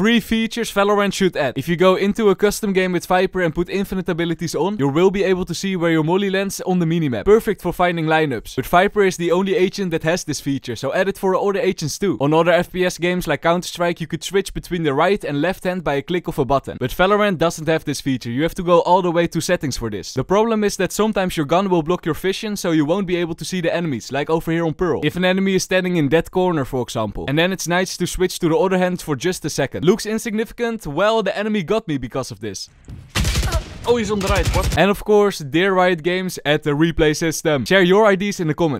Three features Valorant should add. If you go into a custom game with Viper and put infinite abilities on, you will be able to see where your molly lands on the minimap. Perfect for finding lineups. But Viper is the only agent that has this feature, so add it for other agents too. On other FPS games like Counter-Strike, you could switch between the right and left hand by a click of a button. But Valorant doesn't have this feature. You have to go all the way to settings for this. The problem is that sometimes your gun will block your vision, so you won't be able to see the enemies, like over here on Pearl. If an enemy is standing in that corner, for example. And then it's nice to switch to the other hand for just a second. Looks insignificant? Well, the enemy got me because of this. Oh, he's on the right. What? And of course, dear Riot Games, at the replay system. Share your ideas in the comments.